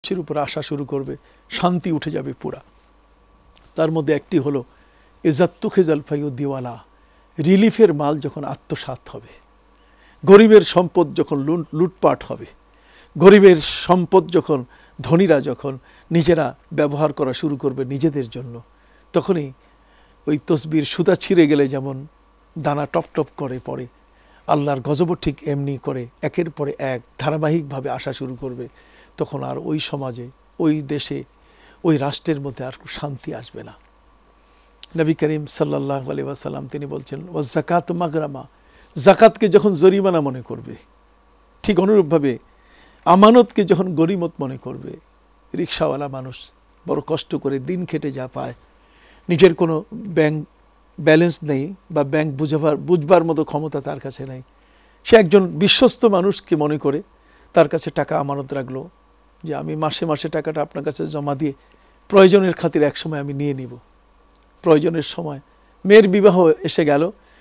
মানুষের উপর আসা শুরু করবে, শান্তি উঠে যাবে পুরা। তার মধ্যে একটি হলো এজাত্তু খেজাল ফাইউদ্দিওয়ালা রিলিফের মাল যখন আত্মসাত হবে, গরিবের সম্পদ যখন লুটপাট হবে, গরিবের সম্পদ যখন, ধনীরা যখন নিজেরা ব্যবহার করা শুরু করবে নিজেদের জন্য, তখনই ওই তসবির সুতা ছিঁড়ে গেলে যেমন দানা টপ টপ করে পড়ে, আল্লাহর গজব ঠিক এমনি করে একের পরে এক ধারাবাহিকভাবে আসা শুরু করবে। তখন আর ওই সমাজে, ওই দেশে, ওই রাষ্ট্রের মধ্যে আর শান্তি আসবে না। নবী করিম সাল্লাহ আলী তিনি বলছেন ও জাকাত মাগরামা জাকাতকে যখন জরিমানা মনে করবে, ঠিক অনুরূপভাবে আমানতকে যখন গরিমত মনে করবে রিক্সাওয়ালা মানুষ বড় কষ্ট করে দিন খেটে যা পায়, নিজের কোনো ব্যাংক ব্যালেন্স নেই বা ব্যাংক বুঝাবার, বুঝবার মতো ক্ষমতা তার কাছে নেই, সে একজন বিশ্বস্ত মানুষকে মনে করে তার কাছে টাকা আমানত রাখল যে আমি মাসে মাসে টাকাটা আপনার কাছে জমা দিয়ে প্রয়োজনের খাতির এক সময় আমি নিয়ে নিব। প্রয়োজনের সময়। মেয়ের বিবাহ এসে গেল।